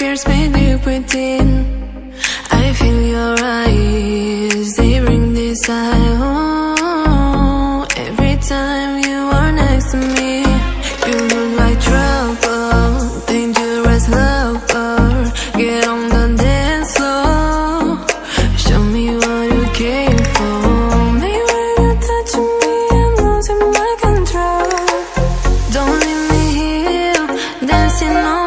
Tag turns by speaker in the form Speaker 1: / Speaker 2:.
Speaker 1: Fears me deep within I feel your eyes, they bring desire oh, Every time you are next to me You look like trouble, dangerous lover Get on the dance floor, show me what you came for. Maybe you're touching me, I'm losing my control. Don't leave me here, dancing on